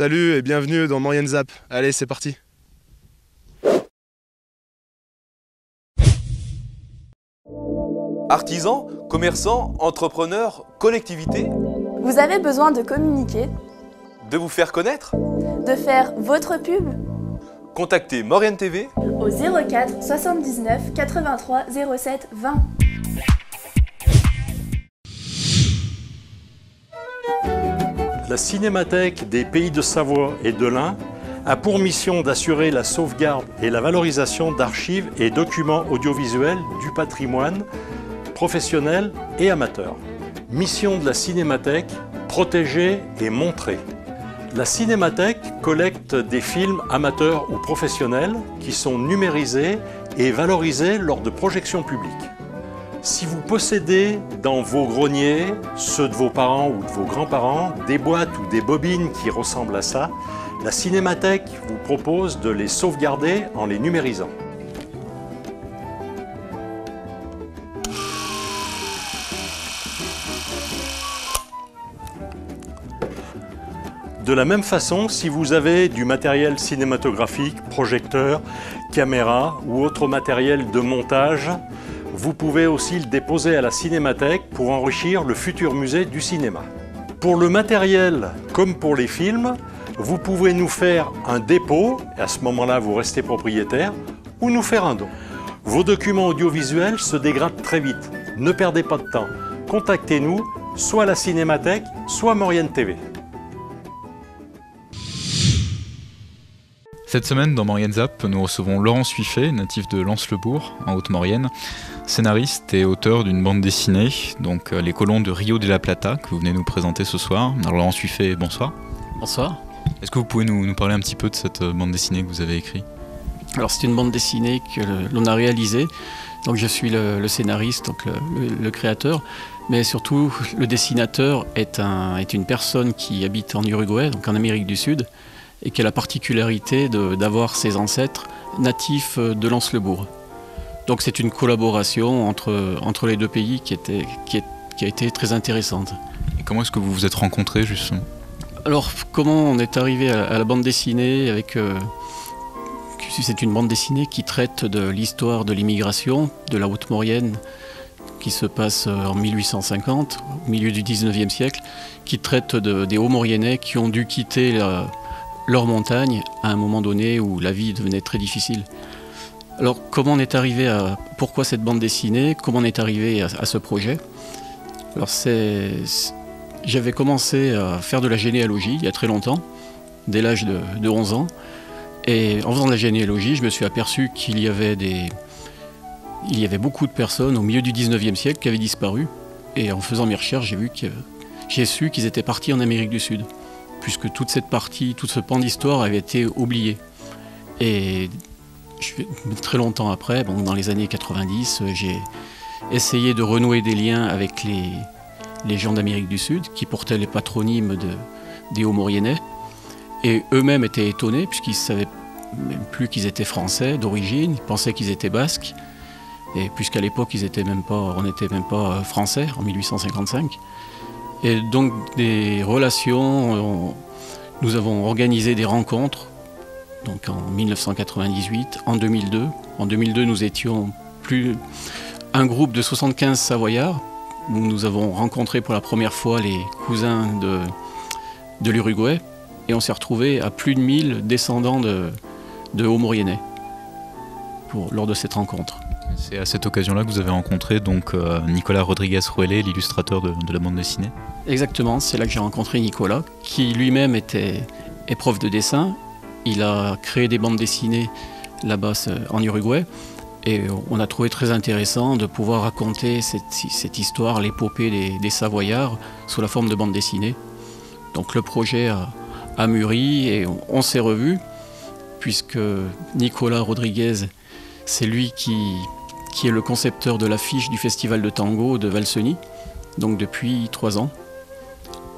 Salut et bienvenue dans Moyen Zap. Allez, c'est parti. Artisans, commerçants, entrepreneurs, collectivités, Vous avez besoin de communiquer, de vous faire connaître de faire votre pub Contactez Maurienne TV au 04 79 83 07 20. La Cinémathèque des Pays de Savoie et de l'Ain a pour mission d'assurer la sauvegarde et la valorisation d'archives et documents audiovisuels du patrimoine professionnel et amateur. Mission de la Cinémathèque, protéger et montrer. La Cinémathèque collecte des films amateurs ou professionnels qui sont numérisés et valorisés lors de projections publiques. Si vous possédez dans vos greniers, ceux de vos parents ou de vos grands-parents, des boîtes ou des bobines qui ressemblent à ça, la Cinémathèque vous propose de les sauvegarder en les numérisant. De la même façon, si vous avez du matériel cinématographique, projecteur, caméra ou autre matériel de montage, vous pouvez aussi le déposer à la Cinémathèque pour enrichir le futur musée du cinéma. Pour le matériel, comme pour les films, vous pouvez nous faire un dépôt, et à ce moment-là vous restez propriétaire, ou nous faire un don. Vos documents audiovisuels se dégradent très vite. Ne perdez pas de temps. Contactez-nous, soit la Cinémathèque, soit Maurienne TV. Cette semaine, dans Maurienne Zap, nous recevons Laurent Suiffet, natif de Lens-le-Bourg, en Haute-Maurienne, scénariste et auteur d'une bande dessinée, donc euh, Les colons de Rio de la Plata, que vous venez nous présenter ce soir. Alors Laurent Suiffet, bonsoir. Bonsoir. Est-ce que vous pouvez nous, nous parler un petit peu de cette euh, bande dessinée que vous avez écrite? Alors c'est une bande dessinée que l'on a réalisée. Donc je suis le, le scénariste, donc le, le- le créateur, mais surtout le dessinateur est, un, est une personne qui habite en Uruguay, donc en Amérique du Sud, et qui a la particularité d'avoir ses ancêtres natifs euh, de Lens-le-Bourg. Donc c'est une collaboration entre, entre les deux pays qui, était, qui, est- qui a été très intéressante. Et comment est-ce que vous vous êtes rencontrés, justement? Alors, comment on est arrivé à, à la bande dessinée avec. euh, c'est une bande dessinée qui traite de l'histoire de l'immigration de la Haute-Maurienne qui se passe euh, en 1850, au milieu du 19e siècle, qui traite de- des Hauts-Mauriennais qui ont dû quitter la- leur montagne à un moment donné où la vie devenait très difficile. Alors, comment on est arrivé à. Pourquoi cette bande dessinée Comment on est arrivé à, ce projet? Alors, c'est. J'avais commencé à faire de la généalogie il y a très longtemps, dès l'âge de, de 11 ans. Et en faisant de la généalogie, je me suis aperçu qu'il y avait des, il y avait beaucoup de personnes au milieu du 19e siècle qui avaient disparu. Et en faisant mes recherches, j'ai vu que j'ai su qu'ils étaient partis en Amérique du Sud, puisque toute cette partie, tout ce pan d'histoire avait été oublié. Et très longtemps après, dans les années 90, euh, j'ai essayé de renouer des liens avec les, gens d'Amérique du Sud qui portaient les patronymes de, des Hauts-Mauriennais. Et eux-mêmes étaient étonnés puisqu'ils ne savaient même plus qu'ils étaient français d'origine, ils pensaient qu'ils étaient basques. Et puisqu'à l'époque, ils étaient on n'était même pas euh, français en 1855. Et donc des relations, on- nous avons organisé des rencontres donc en 1998, en 2002. En 2002, nous étions plus un groupe de 75 Savoyards où nous avons rencontré pour la première fois les cousins de, de l'Uruguay et on s'est retrouvé à plus de 1000 descendants de, de Hauts-Mauriennais pour- lors de cette rencontre. C'est à cette occasion-là que vous avez rencontré donc euh, Nicolas Rodriguez Ruellet, l'illustrateur de, la bande dessinée. Exactement, c'est là que j'ai rencontré Nicolas, qui lui-même était prof de dessin. Il a créé des bandes dessinées là-bas en Uruguay. Et on a trouvé très intéressant de pouvoir raconter cette, histoire, l'épopée des, Savoyards, sous la forme de bande dessinée. Donc le projet a, a mûri et on, on s'est revus, puisque Nicolas Rodriguez, c'est lui qui, qui est le concepteur de l'affiche du festival de tango de Valseny, donc depuis trois ans.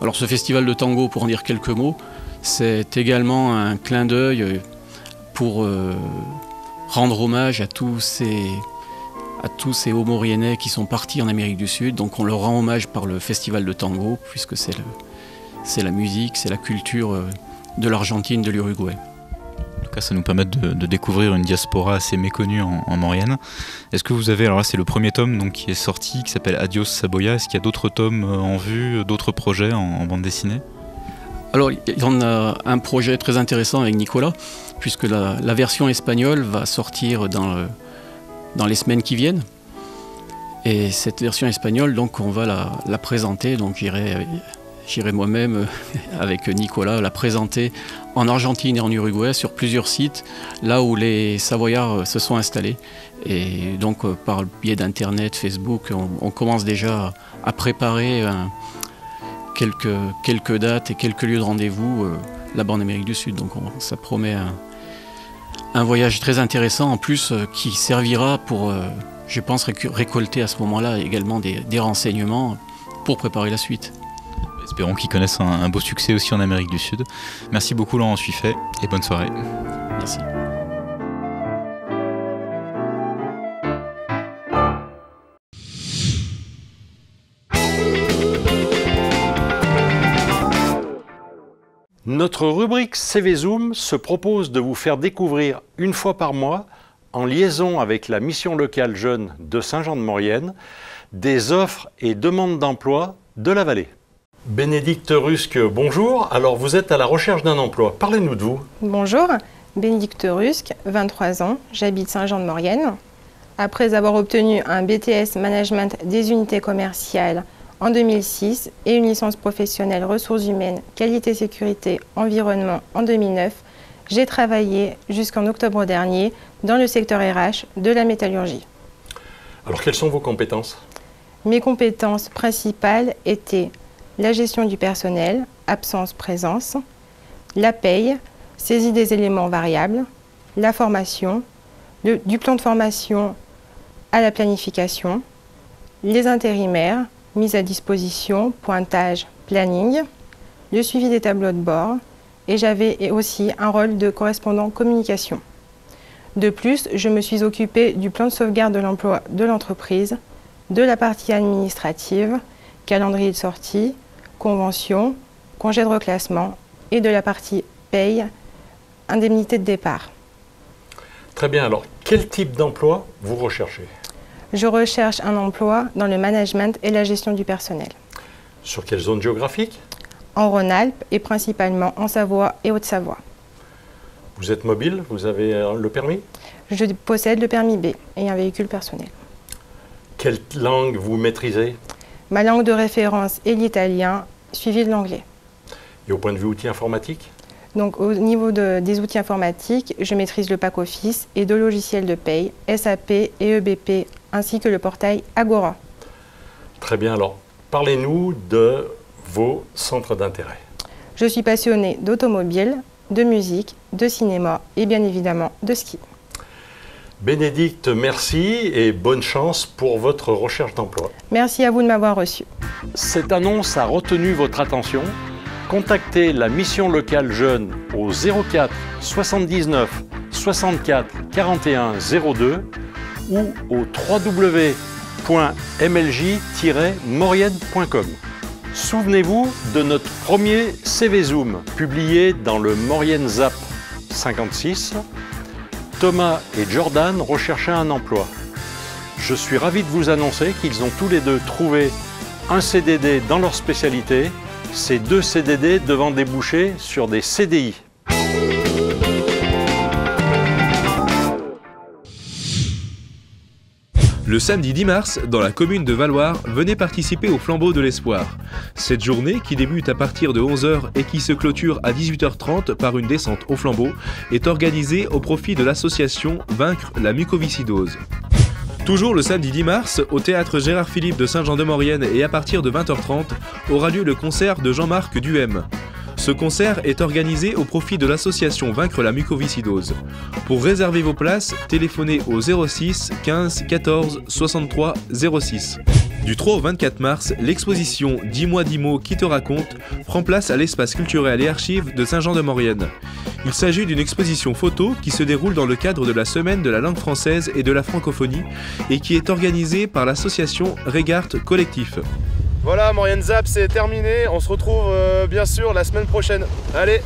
Alors ce festival de tango, pour en dire quelques mots, c'est également un clin d'œil pour euh, rendre hommage à tous ces, à tous qui sont partis en Amérique du Sud. Donc on leur rend hommage par le festival de tango, puisque c'est la musique, c'est la culture euh, de l'Argentine, de l'Uruguay. Ça nous permet de, découvrir une diaspora assez méconnue en, en Maurienne. Est-ce que vous avez, alors là c'est le premier tome donc, qui est sorti, qui s'appelle Adios Saboya, est-ce qu'il y a d'autres tomes euh, en vue, d'autres projets en, bande dessinée? Alors, il y en a un projet très intéressant avec Nicolas, puisque la, version espagnole va sortir dans, le- dans les semaines qui viennent. Et cette version espagnole, donc, on va la, la présenter. Donc, j'irai, j'irai moi-même euh, avec Nicolas la présenter en Argentine et en Uruguay sur plusieurs sites, là où les Savoyards euh, se sont installés. Et donc, euh, par le biais d'Internet, Facebook, on, commence déjà à préparer quelques, dates et quelques lieux de rendez-vous là-bas en Amérique du Sud. Donc, on- ça promet un, voyage très intéressant, en plus, qui servira pour, je pense, récolter à ce moment-là également des renseignements pour préparer la suite. Espérons qu'ils connaissent un, beau succès aussi en Amérique du Sud. Merci beaucoup Laurent Suiffet et bonne soirée. Merci. Notre rubrique CV Zoom se propose de vous faire découvrir une fois par mois, en liaison avec la mission locale jeune de Saint-Jean-de-Maurienne, des offres et demandes d'emploi de la vallée. Bénédicte Rusque, bonjour. Alors vous êtes à la recherche d'un emploi. Parlez-nous de vous. Bonjour, Bénédicte Rusque, 23 ans, j'habite Saint-Jean-de-Maurienne. Après avoir obtenu un BTS Management des unités commerciales en 2006 et une licence professionnelle ressources humaines, qualité, sécurité, environnement en 2009, j'ai travaillé jusqu'en octobre dernier dans le secteur RH de la métallurgie. Alors quelles sont vos compétences? Mes compétences principales étaient la gestion du personnel, absence-présence, la paye, saisie des éléments variables, la formation, du plan de formation à la planification, les intérimaires, mise à disposition, pointage, planning, le suivi des tableaux de bord et j'avais aussi un rôle de correspondant communication. De plus, je me suis occupée du plan de sauvegarde de l'emploi de l'entreprise, de la partie administrative, calendrier de sortie, convention, congé de reclassement et de la partie paye, indemnité de départ. Très bien. Alors quel type d'emploi vous recherchez? Je recherche un emploi dans le management et la gestion du personnel. Sur quelle zone géographique? En Rhône-Alpes et principalement en Savoie et Haute-Savoie. Vous êtes mobile? Vous avez euh, le permis? Je possède le permis B et un véhicule personnel. Quelle langue vous maîtrisez? Ma langue de référence est l'italien, suivi de l'anglais. Et au point de vue outils informatiques Donc au niveau de- des outils informatiques, je maîtrise le pack office et deux logiciels de paye, SAP et EBP, ainsi que le portail Agora. Très bien. Alors parlez-nous de vos centres d'intérêt. Je suis passionnée d'automobile, de musique, de cinéma et bien évidemment de ski. Bénédicte, merci et bonne chance pour votre recherche d'emploi. Merci à vous de m'avoir reçu. Cette annonce a retenu votre attention. Contactez la mission locale jeune au 04 79 64 41 02 ou au www.mlj-maurienne.com. Souvenez-vous de notre premier CV Zoom publié dans le Maurienne Zap 56. Thomas et Jordan recherchaient un emploi. Je suis ravi de vous annoncer qu'ils ont tous les deux trouvé un CDD dans leur spécialité, ces deux CDD devant déboucher sur des CDI. Le samedi 10 mars, dans la commune de Valoir, venez participer au flambeau de l'espoir. Cette journée, qui débute à partir de 11h et qui se clôture à 18h30 par une descente au flambeau, est organisée au profit de l'association Vaincre la mucoviscidose. Toujours le samedi 10 mars, au théâtre Gérard Philippe de Saint-Jean-de-Maurienne et à partir de 20h30, aura lieu le concert de Jean-Marc Duhem. Ce concert est organisé au profit de l'association Vaincre la mucoviscidose. Pour réserver vos places, téléphonez au 06 15 14 63 06. Du 3 au 24 mars, l'exposition 10 mois 10 mots qui te raconte prend place à l'espace culturel et archives de Saint-Jean-de-Maurienne. Il s'agit d'une exposition photo qui se déroule dans le cadre de la Semaine de la langue française et de la francophonie et qui est organisée par l'association Regard Collectif. Voilà, Maurienne Zap, c'est terminé. On se retrouve euh, bien sûr la semaine prochaine. Allez,